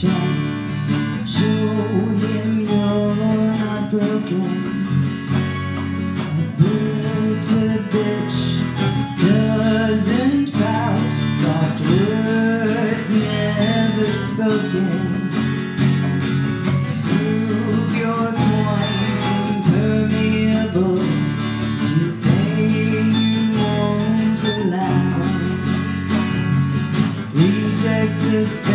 chance Show him you're not broken A bitter bitch doesn't pout Soft words never spoken Rejected